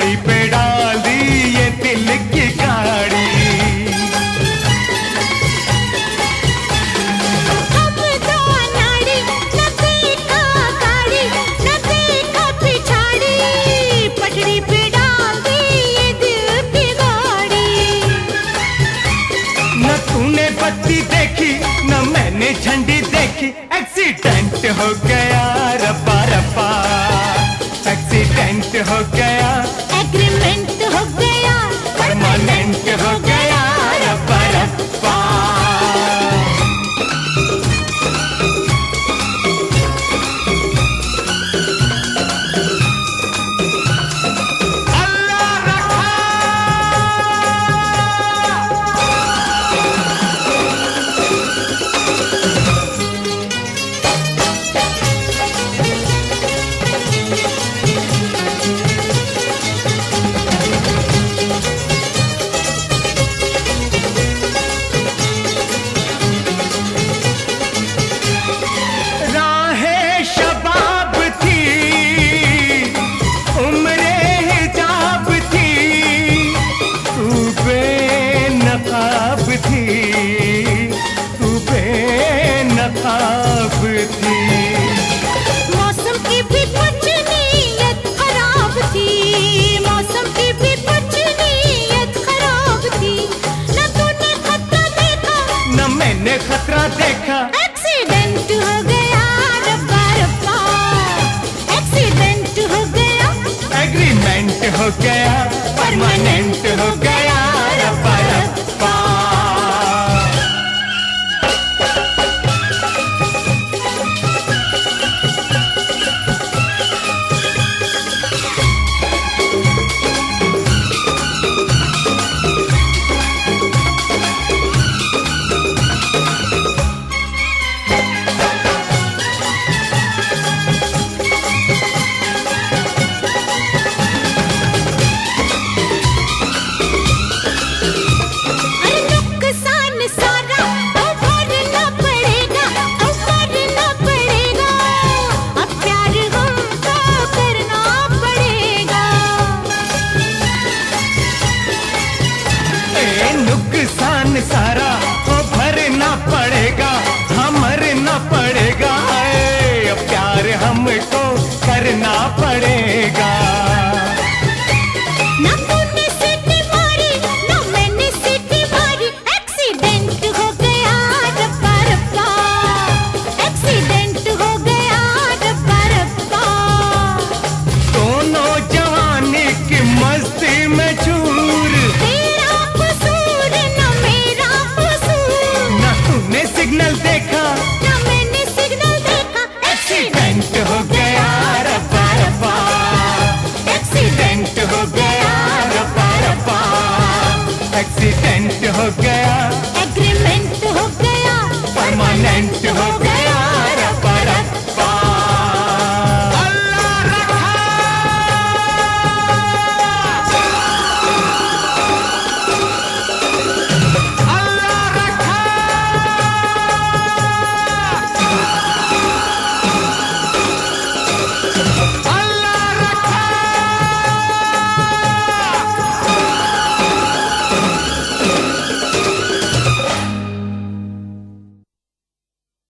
गाड़ी। पे डाल दी ये दिल की गाड़ी। तो देखी न मैंने झंडी देखी। एक्सीडेंट हो गया रब्बा रब्बा एक्सीडेंट हो गया परमानेंट हो बेनकाब थी मौसम की भी कुछ नीयत खराब थी। मौसम की भी कुछ नीयत खराब थी। न तूने खतरा देखा। न मैंने खतरा देखा। एक्सीडेंट हो गया रब्बा रब्बा। एक्सीडेंट हो गया। एग्रीमेंट हो गया। परमानेंट नुकसान सारा। सिग्नल देखा। ना मैंने सिग्नल देखा। एक्सीडेंट हो गया रब्बा रब्बा। एक्सीडेंट हो गया रब्बा रब्बा। एक्सीडेंट हो गया। एग्रीमेंट हो गया। परमानेंट हो गया।